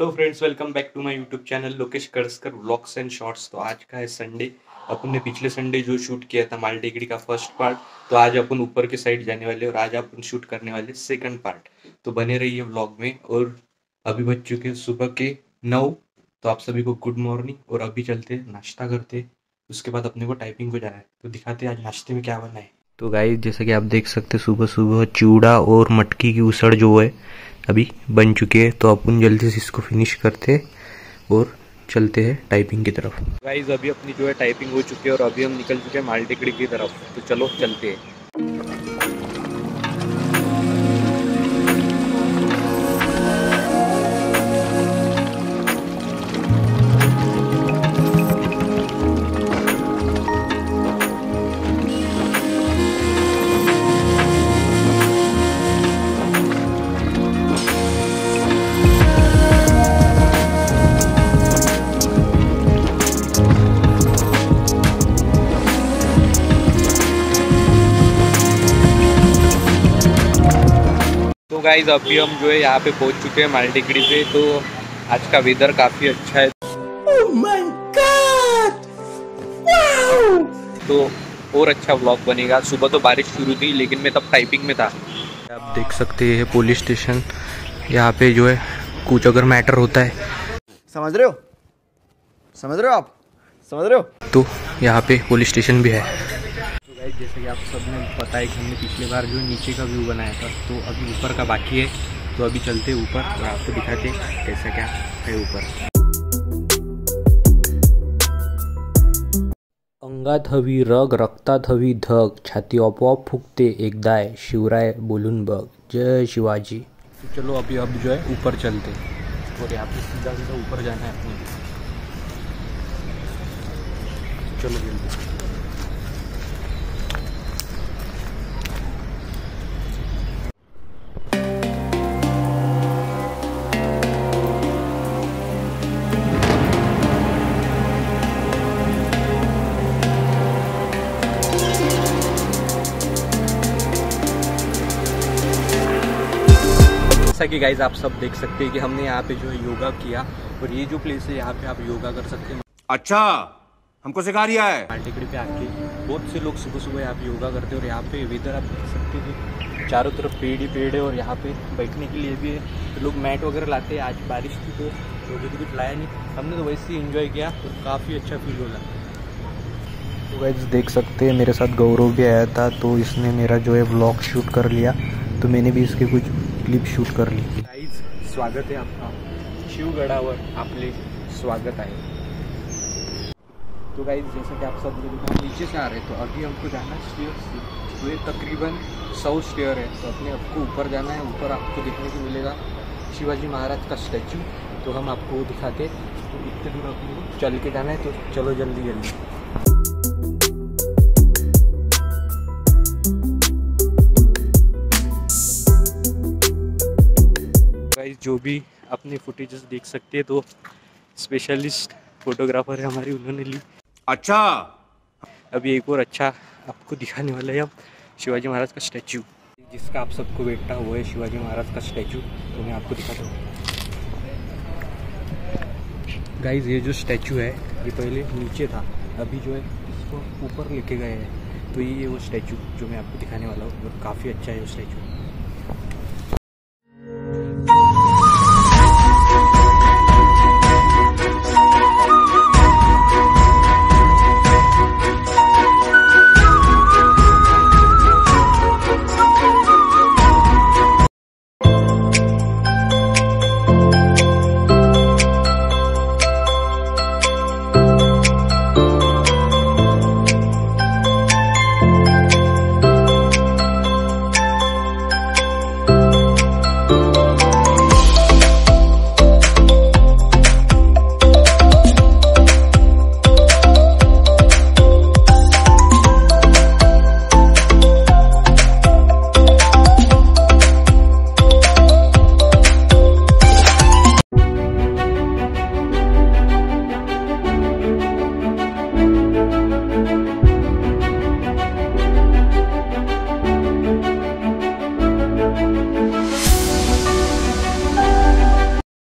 Hello friends, welcome back to my YouTube channel Lokesh Kadaskar vlogs and shorts. तो आज का है Sunday अपन ने पिछले संडे जो शूट किया था माल टेकड़ी का फ़र्स्ट पार्ट तो आज अपन ऊपर के साइड जाने वाले और आज अपन शूट करने वाले सेकंड पार्ट तो बने रहिए व्लॉग में और अभी बज चुके सुबह के नौ तो आप सभी को गुड मॉर्निंग और अभी चलते नाश्ता करते उसके बाद अपने को टाइपिंग को जाना है। तो दिखाते आज नाश्ते में क्या बना है। तो गाइस जैसे कि आप देख सकते सुबह सुबह चूड़ा और मटकी की उसड़ जो है अभी बन चुके हैं तो अपन जल्दी से इसको फिनिश करते हैं और चलते हैं टाइपिंग की तरफ़। गाइज़ अभी अपनी जो है टाइपिंग हो चुकी है और अभी हम निकल चुके हैं माल्टीकड़ी की तरफ़ तो चलो चलते हैं। तो गाइज़ अभी हम जो है यहाँ पे पहुँच चुके हैं माल्टीकड़ी पे तो आज का वेदर काफ़ी अच्छा है। तो और अच्छा व्लॉग बनेगा। सुबह तो बारिश शुरू थी लेकिन मैं तब टाइपिंग में था। आप देख सकते हैं पुलिस स्टेशन यहाँ पे जो है कुछ अगर मैटर होता है। समझ रहे हो? समझ रहे हो आप? समझ रहे हो? तो यहाँ पे पुलिस स्टेशन भी है। तो जैसे कि आप सबने पता है कि हमने पिछले बार जो नीचे का व्यू बनाया था तो अभी ऊपर का बाकी है तो अभी चलते ऊपर और आपको दिखाते कैसा क्या है ऊपर। अंगात हवी रग रक्तात हवी धग छाती आपोआप फुगते एकदाय शिवराय बोलून बघ जय शिवाजी। तो चलो अभी अब जो है ऊपर चलते और यहाँ पे सीधा सीधा ऊपर जाना है अपने चलो जल्दी। जैसा कि गाइज़ आप सब देख सकते हैं कि हमने यहाँ पे जो है योगा किया और ये जो प्लेस है यहाँ पे आप योगा कर सकते हैं। अच्छा हमको सिखा रिया है। माल्टीगढ़ पे आके बहुत से लोग सुबह सुबह यहाँ पे योगा करते हैं और यहाँ पे वेदर आप देख सकते हैं चारों तरफ़ पेड़ ही पेड़ है और यहाँ पे बैठने के लिए भी है। तो लोग मैट वगैरह लाते हैं आज बारिश थी तो लोगों तो कुछ लाया नहीं। हमने तो वैसे ही इन्जॉय किया और काफ़ी अच्छा फील हो रहा तो गाइज़ देख सकते हैं मेरे साथ गौरव भी आया था तो इसने मेरा जो है ब्लॉग शूट कर लिया। तो मैंने भी इसके कुछ क्लिप शूट कर ली गाइज़ स्वागत है आपका। शिवगडावर आपले स्वागत आहे। तो गाइज़ जैसा कि आप सब लोग नीचे से आ रहे हैं तो अभी हमको जाना है स्टेयर से। तो ये तकरीबन सौ स्टेयर है। तो अपने आपको ऊपर जाना है, ऊपर आपको देखने को मिलेगा शिवाजी महाराज का स्टैचू तो हम आपको दिखाते तो इतने दूर अपने को चल के जाना है तो चलो जल्दी जल्दी। जो भी अपने फुटेजेस देख सकते हैं तो स्पेशलिस्ट फोटोग्राफर है हमारी उन्होंने ली। अच्छा। अभी एक और अच्छा आपको दिखाने वाला है हम शिवाजी महाराज का स्टैचू जिसका आप सबको वेट था वो है शिवाजी महाराज का स्टैचू तो मैं आपको दिखाता हूँ। गाइज़ ये जो स्टैचू है ये पहले नीचे था अभी जो है इसको ऊपर लेके गए हैं। तो ये वो स्टैचू जो मैं आपको दिखाने वाला हूँ और काफ़ी अच्छा है वो स्टैचू